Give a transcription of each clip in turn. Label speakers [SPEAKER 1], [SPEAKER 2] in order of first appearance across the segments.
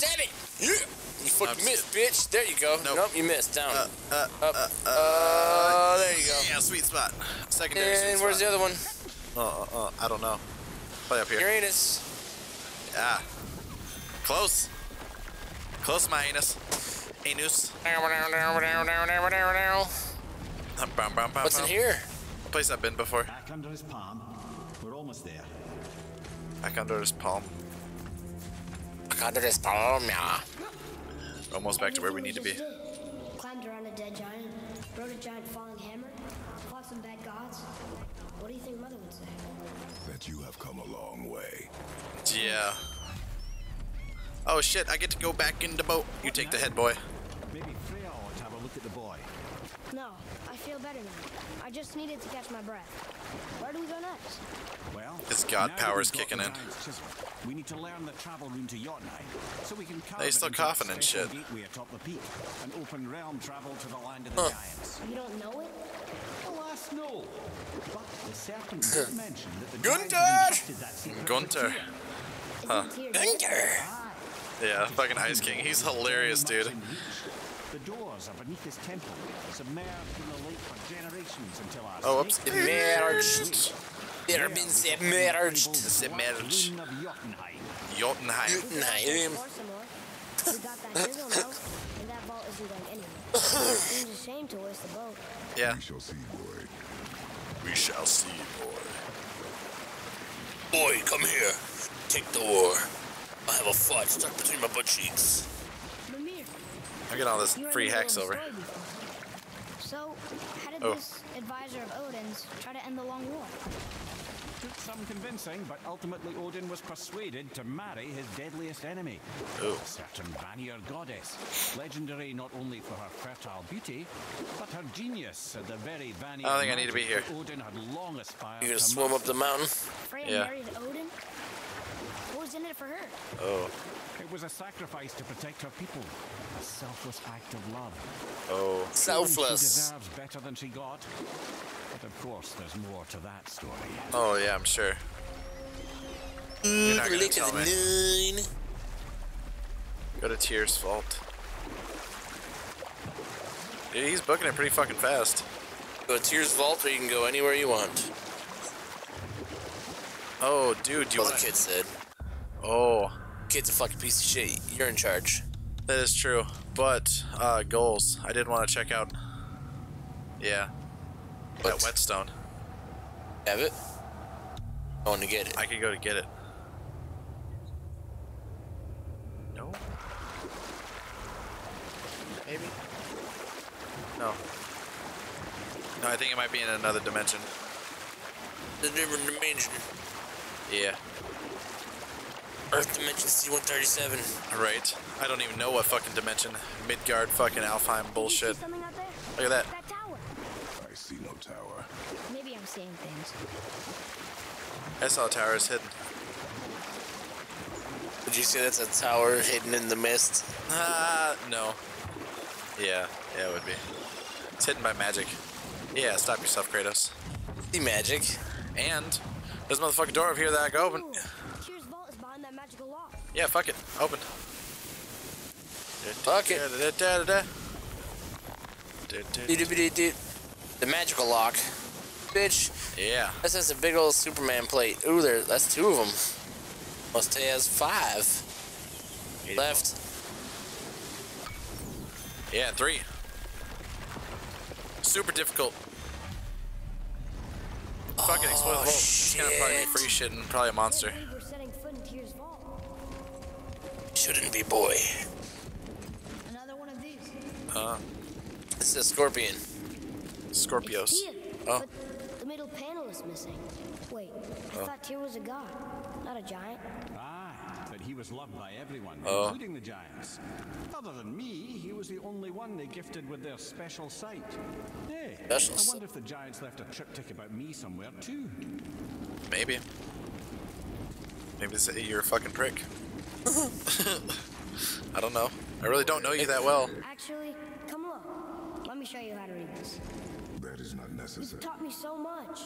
[SPEAKER 1] Stab it! Yeah! You fucking
[SPEAKER 2] Oops.
[SPEAKER 1] missed, bitch. There you go.
[SPEAKER 2] Nope.
[SPEAKER 1] Nope, you missed. Down.
[SPEAKER 2] Uh, uh,
[SPEAKER 1] Up.
[SPEAKER 2] uh, uh,
[SPEAKER 1] Uh, there you go.
[SPEAKER 2] yeah, sweet spot. Secondary
[SPEAKER 1] And
[SPEAKER 2] sweet
[SPEAKER 1] where's the other one?
[SPEAKER 2] Uh, uh, uh, I don't know. Probably up here.
[SPEAKER 1] Uranus.
[SPEAKER 2] Ah. Close. Close, my anus. Anus.
[SPEAKER 1] What's in
[SPEAKER 2] bum.
[SPEAKER 1] here?
[SPEAKER 2] Place I've been before.
[SPEAKER 3] Back under his palm. We're almost there.
[SPEAKER 2] Back under his palm.
[SPEAKER 1] Under this palm, yeah.
[SPEAKER 2] Almost back to where we need to be.
[SPEAKER 4] Everything we just did. Climbed around a dead giant, rode a giant falling hammer, fought some bad gods. What do you think Mother would say?
[SPEAKER 5] That you have come a long way.
[SPEAKER 2] Yeah. Oh shit, I get to go back in the boat. You take the head, boy.
[SPEAKER 3] Maybe Freya ought to have a look at the boy.
[SPEAKER 4] No, I feel better now. I just needed to catch my breath. Where do we go next?
[SPEAKER 3] Well,
[SPEAKER 2] His god
[SPEAKER 3] now
[SPEAKER 2] power's kicking in.
[SPEAKER 3] giant's chisel, We need to learn the travel route to Jotunheim, so we can carve
[SPEAKER 2] He's still coughing and shit.
[SPEAKER 3] gateway atop the peak, an open realm travel to the land of the giants.
[SPEAKER 4] You don't know it?
[SPEAKER 3] Alas, no. But the serpent did mention that the
[SPEAKER 1] Gunther!
[SPEAKER 3] giants had entrusted that secret to
[SPEAKER 2] Gunter.
[SPEAKER 3] Tyr.
[SPEAKER 4] Isn't Tyr dead?
[SPEAKER 1] Gunter. Ah.
[SPEAKER 2] Yeah, fucking Ice King. He's hilarious, dude.
[SPEAKER 3] Much in reach. The doors are beneath his temple, submerged in the lake for generations until our
[SPEAKER 2] Oh, whoops.
[SPEAKER 3] snake-
[SPEAKER 1] Submerged. They're been submerged.
[SPEAKER 2] Submerged.
[SPEAKER 3] Jotunheim.
[SPEAKER 2] Jotunheim.
[SPEAKER 1] Jotunheim.
[SPEAKER 4] Or some more. We got that chisel now, and that vault isn't going anywhere. Seems a shame to waste the boat.
[SPEAKER 2] Yeah.
[SPEAKER 5] We shall see, boy.
[SPEAKER 2] We shall see, boy.
[SPEAKER 1] Boy, come here. Take the war. I have a fight stuck between my butt cheeks.
[SPEAKER 4] Mimir,
[SPEAKER 2] I get all this free
[SPEAKER 4] already
[SPEAKER 2] hack
[SPEAKER 4] told the
[SPEAKER 2] silver.
[SPEAKER 4] So, how did
[SPEAKER 2] Oh.
[SPEAKER 4] this advisor of Odin's try to end the long war?
[SPEAKER 3] Took some convincing, but ultimately Odin was persuaded to marry his deadliest enemy.
[SPEAKER 2] Oh.
[SPEAKER 3] A certain Vanir goddess, legendary not only for her fertile beauty, but her genius at the very Vanir
[SPEAKER 2] I don't think I need to be here.
[SPEAKER 3] Odin had long aspired
[SPEAKER 1] You
[SPEAKER 3] to
[SPEAKER 1] gonna swim up the mountain?
[SPEAKER 4] Freya
[SPEAKER 2] Yeah.
[SPEAKER 4] married Odin? What was in it for her?
[SPEAKER 2] Oh.
[SPEAKER 3] It was a sacrifice to protect her people, a selfless act of love.
[SPEAKER 2] Oh.
[SPEAKER 3] Proven She
[SPEAKER 1] Selfless.
[SPEAKER 3] deserves better than she got. But of course, there's more to that story.
[SPEAKER 2] Oh, yeah, I'm sure. You're not gonna tell me.
[SPEAKER 1] the nine.
[SPEAKER 2] Go to Tyr's Vault. Dude, he's booking it pretty fucking fast.
[SPEAKER 1] Go to Tyr's Vault, or you can go anywhere you want.
[SPEAKER 2] Oh, dude, do you
[SPEAKER 1] Well,
[SPEAKER 2] want
[SPEAKER 1] the kid said.
[SPEAKER 2] Oh,
[SPEAKER 1] Kid's a fucking piece of shit. You're in charge.
[SPEAKER 2] that is true. But, uh, goals. I did want to check out. Yeah. That whetstone.
[SPEAKER 1] Have it? I want to get it.
[SPEAKER 2] I could go to get it. No? Maybe? No. No, I think it might be in another dimension.
[SPEAKER 1] The different dimension.
[SPEAKER 2] Yeah.
[SPEAKER 1] Earth dimension C-137.
[SPEAKER 2] Right. I don't even know what fucking dimension. Midgard fucking Alfheim bullshit.
[SPEAKER 4] out there?
[SPEAKER 2] Look at that.
[SPEAKER 4] That tower.
[SPEAKER 5] I see no tower.
[SPEAKER 4] Maybe I'm seeing things.
[SPEAKER 2] I saw towers hidden.
[SPEAKER 1] Did you see that's a tower hidden in the mist?
[SPEAKER 2] Ah, no. Yeah, yeah, it would be. It's hidden by magic. Yeah, stop yourself, Kratos.
[SPEAKER 1] The magic.
[SPEAKER 2] And there's a motherfucking door over here that I can open.
[SPEAKER 4] Ooh, Tyr's vault is behind that magical lock.
[SPEAKER 2] Yeah, fuck it. Open.
[SPEAKER 1] Fuck it. The magical lock. Bitch,
[SPEAKER 2] Yeah.
[SPEAKER 1] that's just a big old Superman plate. Ooh, there, that's two of them. Must has five. Left.
[SPEAKER 2] Yeah, three. Super difficult. Fucking explode the
[SPEAKER 1] Oh,
[SPEAKER 2] vault. It's gonna probably be free shit and probably a monster.
[SPEAKER 1] Shouldn't be boy.
[SPEAKER 4] Another one of these.
[SPEAKER 2] Uh,
[SPEAKER 1] It's a scorpion.
[SPEAKER 2] Scorpios.
[SPEAKER 4] It's Tyr,
[SPEAKER 1] Oh.
[SPEAKER 4] but the middle panel is missing. Wait, I thought Tyr was a god, not a giant.
[SPEAKER 3] Ah, but he was loved by everyone,
[SPEAKER 2] Oh.
[SPEAKER 3] including the giants. Other than me, he was the only one they gifted with their special sight. Hey,
[SPEAKER 1] Special
[SPEAKER 3] I wonder if the giants left a triptych about me somewhere too.
[SPEAKER 2] Maybe. Maybe it's a, you're a fucking prick. I don't know. I really don't know you that well.
[SPEAKER 4] Actually, come look. Let me show you how to read this.
[SPEAKER 5] That is not necessary.
[SPEAKER 4] You've taught me so much.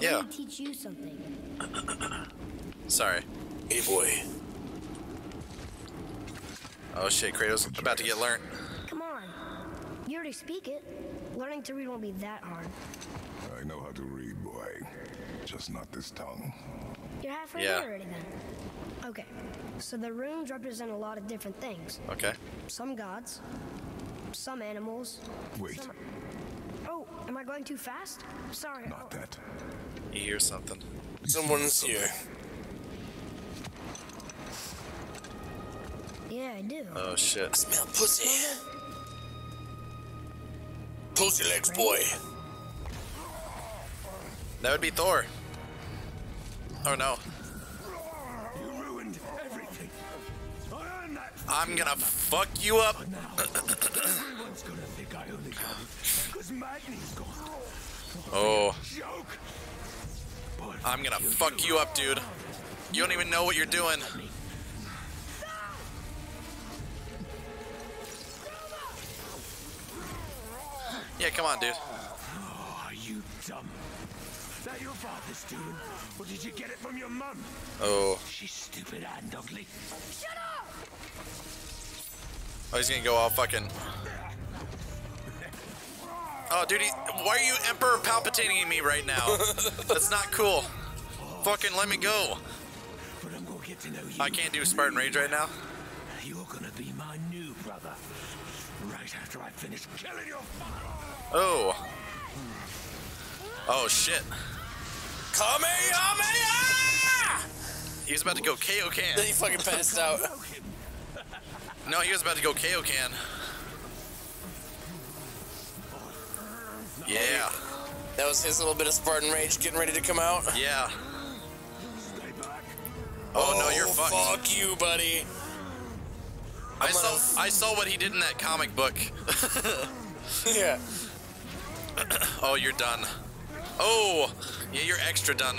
[SPEAKER 2] Yeah.
[SPEAKER 4] Let me teach you something.
[SPEAKER 2] Sorry.
[SPEAKER 1] Hey boy.
[SPEAKER 2] Oh shit, Kratos about to get learnt.
[SPEAKER 4] Come on. You already speak it. Learning to read won't be that hard.
[SPEAKER 5] I know how to read, boy. Just not this tongue.
[SPEAKER 4] You're halfway
[SPEAKER 2] Yeah.
[SPEAKER 4] there already then. Okay. So the runes represent a lot of different things.
[SPEAKER 2] Okay.
[SPEAKER 4] Some gods, some animals.
[SPEAKER 5] Wait,
[SPEAKER 4] Some... Oh, am I going too fast? Sorry.
[SPEAKER 5] not oh. that.
[SPEAKER 2] He hears something.
[SPEAKER 1] Someone's here.
[SPEAKER 4] Yeah, I do.
[SPEAKER 2] Oh shit.
[SPEAKER 1] I Smell pussy. Pussy legs, boy.
[SPEAKER 2] That would be Thor. Oh no.
[SPEAKER 5] You ruined everything. I earned that.
[SPEAKER 2] I'm gonna fuck you up.
[SPEAKER 5] Everyone's gonna think I only got it because Magni's gone.
[SPEAKER 2] Oh, I'm gonna fuck you up, dude. You don't even know what you're doing. Yeah, come on, dude.
[SPEAKER 5] Are you dumb? That your father's doing? Or did you get it from your mum?
[SPEAKER 2] Oh.
[SPEAKER 5] She's stupid and ugly.
[SPEAKER 2] Oh, he's gonna go all fucking. Oh, dude, he, why are you Emperor Palpatining me right now? That's not cool. Fucking let me go.
[SPEAKER 5] But I'm gonna get to know you.
[SPEAKER 2] I can't do Spartan Rage right now.
[SPEAKER 5] You're gonna be my new brother. Right after I finish killing your father.
[SPEAKER 2] Oh. Oh shit.
[SPEAKER 1] Kamehameha!
[SPEAKER 2] He was about to go Kaioken.
[SPEAKER 1] Then he fucking passed out.
[SPEAKER 2] No, he was about to go Kaioken. Yeah.
[SPEAKER 1] That was his little bit of Spartan rage getting ready to come out.
[SPEAKER 2] Yeah.
[SPEAKER 5] Stay back.
[SPEAKER 2] Oh, no, you're oh, fucked.
[SPEAKER 1] Fuck you, buddy.
[SPEAKER 2] I saw
[SPEAKER 1] gonna-
[SPEAKER 2] I saw what he did in that comic book.
[SPEAKER 1] Yeah.
[SPEAKER 2] oh, you're done. Oh, yeah, you're extra done.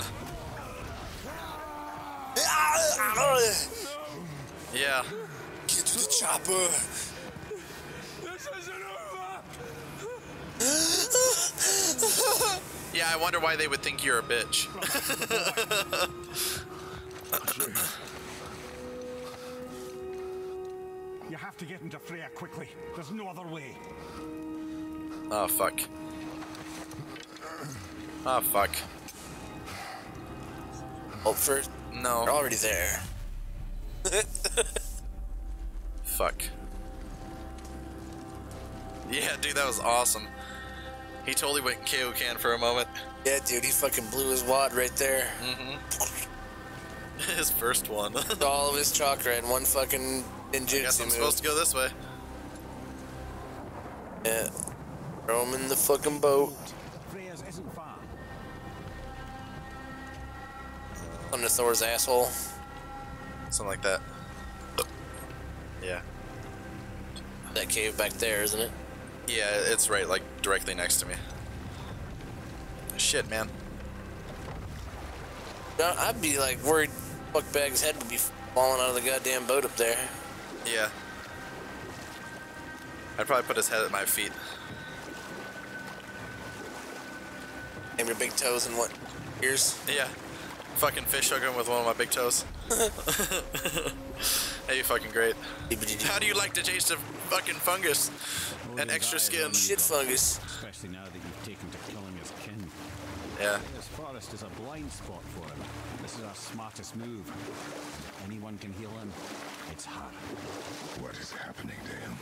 [SPEAKER 2] Yeah.
[SPEAKER 1] Get to the chopper.
[SPEAKER 5] This isn't over.
[SPEAKER 2] Yeah, I wonder why they would think you're a bitch.
[SPEAKER 3] to get into Freya quickly. There's no other way.
[SPEAKER 2] Oh, fuck. Oh, fuck.
[SPEAKER 1] Oh, first,
[SPEAKER 2] No.
[SPEAKER 1] they're already there.
[SPEAKER 2] Fuck. Yeah, dude, that was awesome. He totally went Kaioken for a moment.
[SPEAKER 1] Yeah, dude, he fucking blew his wad right there. Mm-hmm.
[SPEAKER 2] His first one.
[SPEAKER 1] All of his chakra in one fucking
[SPEAKER 2] guess
[SPEAKER 1] ninjutsu
[SPEAKER 2] I'm
[SPEAKER 1] move.
[SPEAKER 2] supposed to go this way.
[SPEAKER 1] Yeah. Throw him in the fucking boat.
[SPEAKER 3] Freya's isn't far.
[SPEAKER 1] Under Thor's asshole.
[SPEAKER 2] Something like that. Yeah.
[SPEAKER 1] That cave back there, isn't it?
[SPEAKER 2] Yeah, it's right, like, directly next to me. Shit, man.
[SPEAKER 1] I'd be like worried fuckbag's head would be falling out of the goddamn boat up there.
[SPEAKER 2] Yeah. I'd probably put his head at my feet.
[SPEAKER 1] And your big toes and what? Ears?
[SPEAKER 2] Yeah. Fucking fish hook him with one of my big toes. hey, you fucking great. How do you like to taste of fucking fungus and extra skin?
[SPEAKER 1] Shit fungus.
[SPEAKER 3] Especially now that you've taken to killing his kin.
[SPEAKER 2] Yeah.
[SPEAKER 3] This forest is a blind spot for him. This is our smartest move. Anyone can heal him, it's her.
[SPEAKER 5] What is happening to him?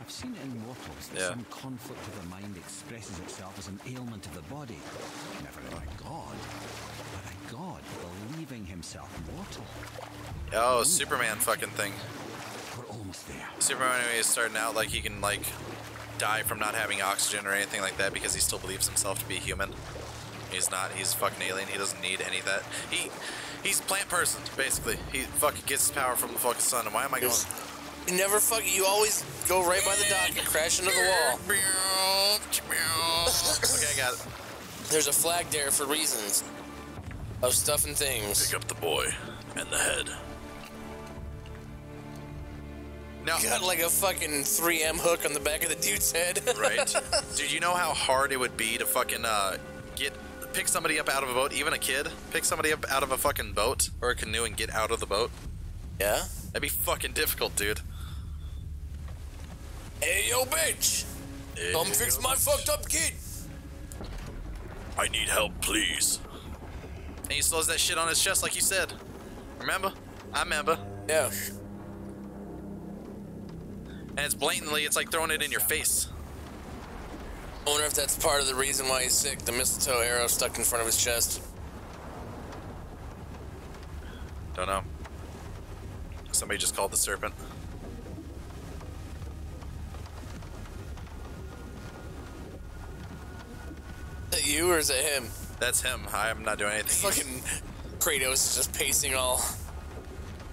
[SPEAKER 3] I've seen it in mortals that
[SPEAKER 2] Yeah.
[SPEAKER 3] some conflict of the mind expresses itself as an ailment of the body. Never in a god, but a god believing himself mortal.
[SPEAKER 2] Oh, Superman fucking thing.
[SPEAKER 3] We're almost there.
[SPEAKER 2] Superman when he's starting out like he can like die from not having oxygen or anything like that because he still believes himself to be human. He's not. He's fucking alien. He doesn't need any of that. He he's plant person basically. He fucking gets his power from the fucking sun. And why am I going?
[SPEAKER 1] You never fuck. You always go right by the dock and crash into the wall.
[SPEAKER 2] okay, I got it.
[SPEAKER 1] There's a flag there for reasons of stuff and things.
[SPEAKER 2] Pick up the boy and the head. Now,
[SPEAKER 1] Got like a fucking 3M hook on the back of the dude's head.
[SPEAKER 2] right, dude. You know how hard it would be to fucking uh, get pick somebody up out of a boat, even a kid, pick somebody up out of a fucking boat or a canoe and get out of the boat.
[SPEAKER 1] yeah.
[SPEAKER 2] That'd be fucking difficult, dude.
[SPEAKER 1] Hey, yo, bitch! Come fix my fucked up kid!
[SPEAKER 2] I need help, please. And he still has that shit on his chest, like you said. Remember? I remember.
[SPEAKER 1] Yeah.
[SPEAKER 2] And it's blatantly, it's like throwing it in your face.
[SPEAKER 1] I wonder if that's part of the reason why he's sick. The mistletoe arrow stuck in front of his chest.
[SPEAKER 2] Don't know. Somebody just called the serpent.
[SPEAKER 1] Is that you or is it him?
[SPEAKER 2] That's him. I am not doing anything.
[SPEAKER 1] Fucking Kratos is just pacing all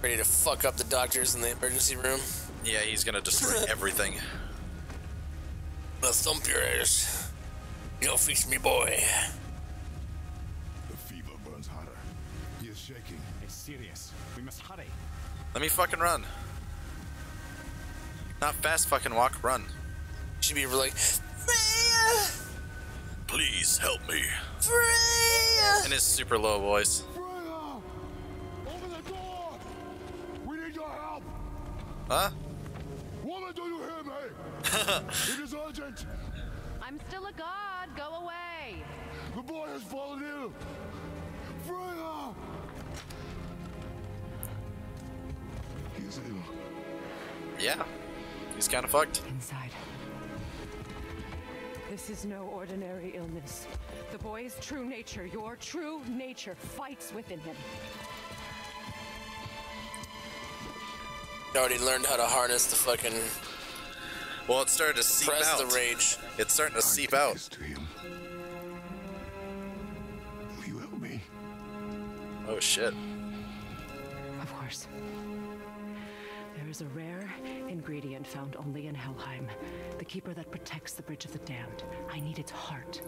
[SPEAKER 1] ready to fuck up the doctors in the emergency room.
[SPEAKER 2] Yeah, he's gonna destroy everything.
[SPEAKER 1] I'll thump your ass. You'll fix me, boy.
[SPEAKER 5] The fever burns hotter. He is shaking.
[SPEAKER 3] It's serious. We must hurry.
[SPEAKER 2] Let me fucking run. Not fast fucking walk, run.
[SPEAKER 1] Should be like, Freya!
[SPEAKER 2] Please help me.
[SPEAKER 1] Freya!
[SPEAKER 2] In his super low voice.
[SPEAKER 5] Freya! Open the door! We need your help!
[SPEAKER 2] Huh?
[SPEAKER 5] It is urgent!
[SPEAKER 6] I'm still a god. Go away.
[SPEAKER 5] The boy has fallen ill! Freya! He is ill.
[SPEAKER 2] Yeah. He's kind of fucked.
[SPEAKER 6] Inside. This is no ordinary illness. The boy's true nature, your true nature, fights within him.
[SPEAKER 1] He already learned how to harness the fucking
[SPEAKER 2] Well, it started to seep
[SPEAKER 1] press
[SPEAKER 2] out.
[SPEAKER 1] the rage.
[SPEAKER 2] It's starting to seep out.
[SPEAKER 5] This to him. Will you help me?
[SPEAKER 2] Oh shit.
[SPEAKER 6] Of course. There is a rare ingredient found only in Helheim. The keeper that protects the Bridge of the Damned. I need its heart.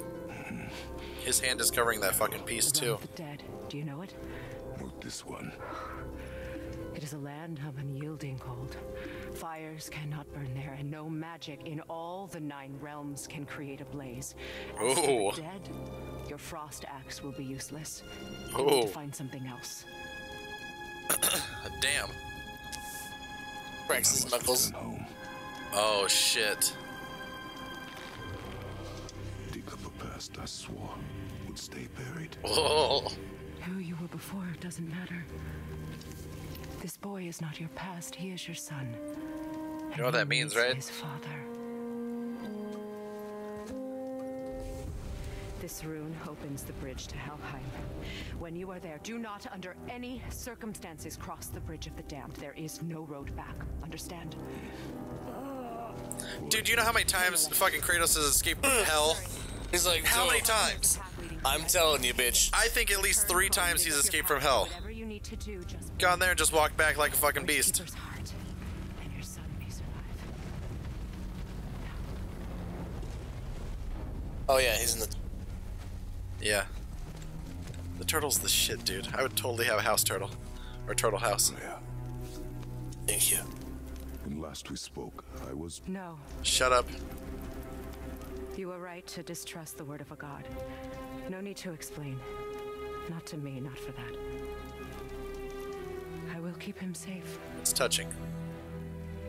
[SPEAKER 2] His hand is covering that fucking piece too.
[SPEAKER 6] the dead. Do you know it?
[SPEAKER 5] Not this one.
[SPEAKER 6] It is a land of unyielding cold. Fires cannot burn there, and no magic in all the nine realms can create a blaze. As for
[SPEAKER 2] Ooh.
[SPEAKER 6] the oh. dead, your frost axe will be useless. You need to oh. find something else.
[SPEAKER 2] Damn.
[SPEAKER 1] Cracks his knuckles.
[SPEAKER 2] Oh shit.
[SPEAKER 5] Dig up a past I swore would stay buried.
[SPEAKER 2] Oh.
[SPEAKER 6] Who you were before doesn't matter. This boy is not your past, he is your son.
[SPEAKER 2] You know what that means, right?
[SPEAKER 6] His father. This rune opens the bridge to Helheim. When you are there, do not under any circumstances cross the bridge of the damned. There is no road back. Understand?
[SPEAKER 2] Dude, you know how many times fucking Kratos has escaped from hell?
[SPEAKER 1] He's like,
[SPEAKER 2] How many times?
[SPEAKER 1] I'm telling you, bitch.
[SPEAKER 2] I think at least three times he's escaped from hell.
[SPEAKER 6] Whatever you need to do, just
[SPEAKER 2] Gone there and just walked back like a fucking beast.
[SPEAKER 6] Keeper's heart, and your son may survive.
[SPEAKER 1] Oh yeah, he's in the.
[SPEAKER 2] Yeah. The turtle's the shit, dude. I would totally have a house turtle. Or turtle house.
[SPEAKER 5] Yeah.
[SPEAKER 1] Thank you.
[SPEAKER 5] When last we spoke, I was
[SPEAKER 6] No,
[SPEAKER 2] Shut up.
[SPEAKER 6] You were right to distrust the word of a god. No need to explain. Not to me, not for that. I will keep him safe.
[SPEAKER 2] It's touching.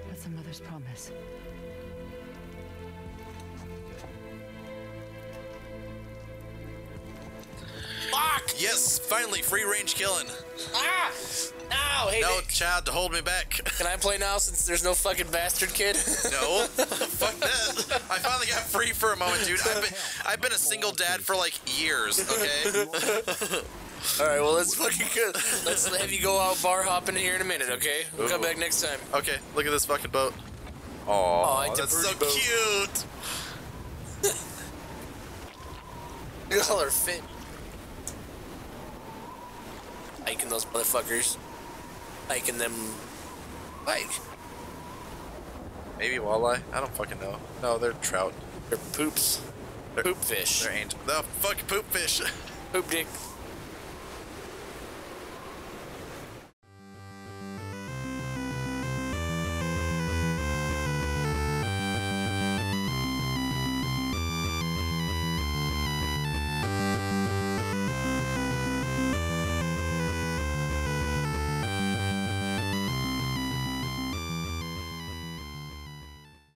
[SPEAKER 6] That's a mother's promise.
[SPEAKER 1] Fuck!
[SPEAKER 2] Yes, finally, free range killing.
[SPEAKER 1] Ah! Ow! Hey,
[SPEAKER 2] No
[SPEAKER 1] Nick,
[SPEAKER 2] child to hold me back.
[SPEAKER 1] can I play now since there's no fucking bastard kid?
[SPEAKER 2] No, fuck that. I finally got free for a moment, dude. I've been, I've been a single dad for like years. Okay.
[SPEAKER 1] All right, well let's fucking go. Let's have you go out bar hopping here in a minute, okay? We'll come back next time.
[SPEAKER 2] Okay. Look at this fucking boat.
[SPEAKER 1] Aw,
[SPEAKER 2] Oh,
[SPEAKER 1] it's
[SPEAKER 2] that's so
[SPEAKER 1] boat.
[SPEAKER 2] cute.
[SPEAKER 1] Look at all her fit. Hiking those motherfuckers. Hiking them. Like,
[SPEAKER 2] Maybe walleye. I don't fucking know. No, they're trout.
[SPEAKER 1] they're poops.
[SPEAKER 2] They're,
[SPEAKER 1] Poop fish.
[SPEAKER 2] They're angel. The fuck poop fish.
[SPEAKER 1] Poop dick.